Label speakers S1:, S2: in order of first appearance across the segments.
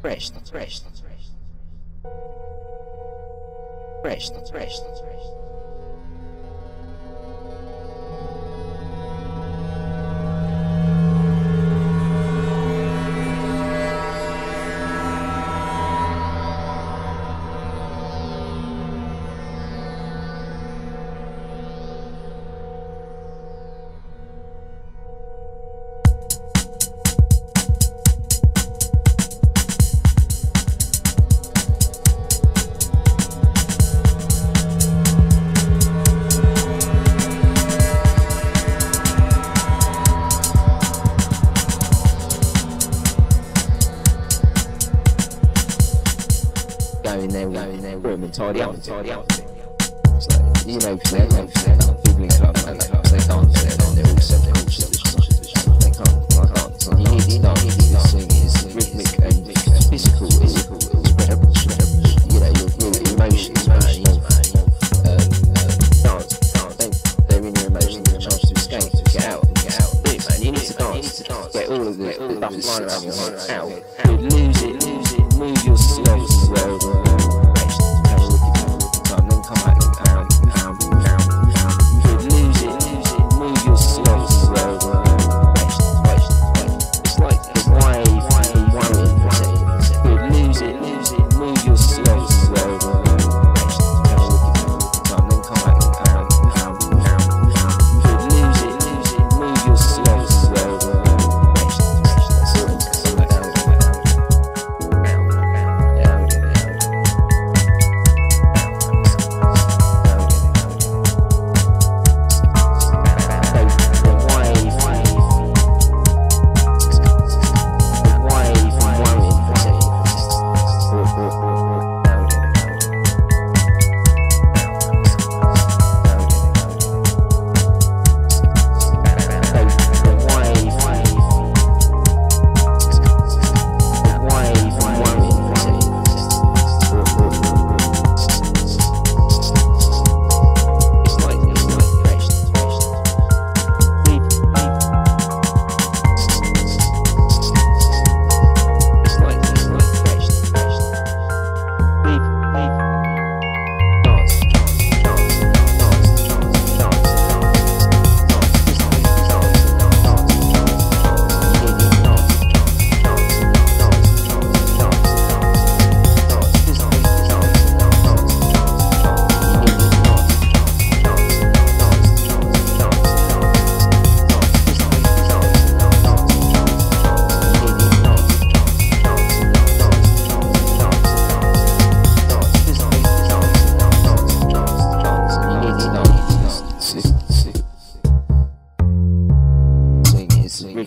S1: fresh, fresh, fresh, fresh, fresh. Go in there, go in there, room and tidy up. It's like, you know, they have that fiddling Run it out. But lose it, lose it, move yourself, slow.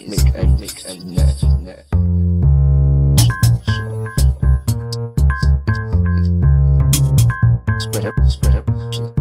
S1: ethnic, ethnic, and net, net. Spread up, spread up.